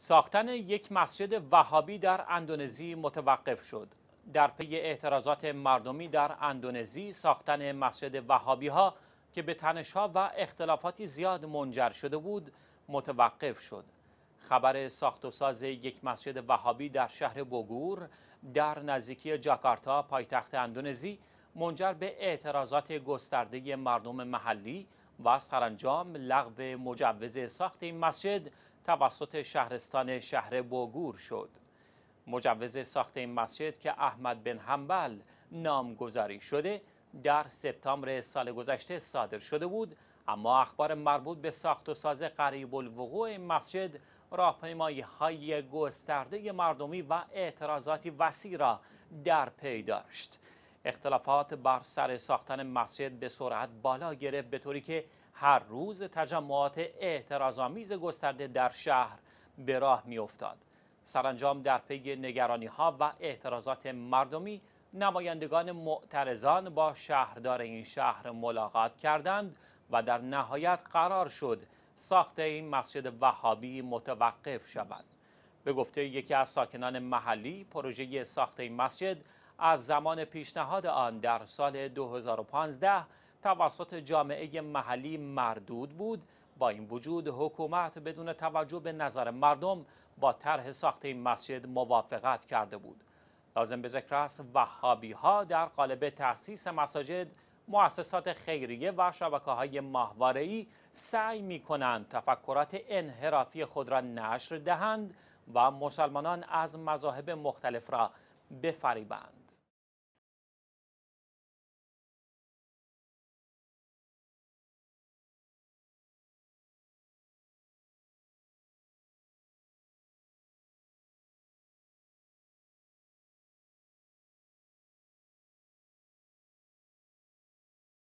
ساختن یک مسجد وهابی در اندونزی متوقف شد. در پی اعتراضات مردمی در اندونزی ساختن مسجد وهابی ها که به تنشها و اختلافاتی زیاد منجر شده بود متوقف شد. خبر ساخت و ساز یک مسجد وهابی در شهر بوگور در نزدیکی جاکارتا پایتخت اندونزی منجر به اعتراضات گسترده مردم محلی و سرانجام لغو مجوز ساخت این مسجد توسط شهرستان شهر بوگور شد. مجوز ساخت این مسجد که احمد بن حنبل نامگذاری شده در سپتامبر سال گذشته صادر شده بود اما اخبار مربوط به ساخت و ساز قریب الوقوع این مسجد راهپیمایی های گسترده مردمی و اعتراضاتی وسیع را در پی داشت. اختلافات بر سر ساختن مسجد به سرعت بالا گرفت به طوری که هر روز تجمعات اعتراضآمیز گسترده در شهر به راه می افتاد. سرانجام در پی نگرانی ها و اعتراضات مردمی نمایندگان معترضان با شهردار این شهر ملاقات کردند و در نهایت قرار شد ساخت این مسجد وهابی متوقف شود. به گفته یکی از ساکنان محلی پروژه ساخت این مسجد از زمان پیشنهاد آن در سال 2015 توسط جامعه محلی مردود بود. با این وجود حکومت بدون توجه به نظر مردم با طرح ساخت این مسجد موافقت کرده بود. لازم به ذکر است وهابی ها در قالب تأسیس مساجد مؤسسات خیریه و شبکه های ماهواره سعی می کنند تفکرات انحرافی خود را نشر دهند و مسلمانان از مذاهب مختلف را بفریبند.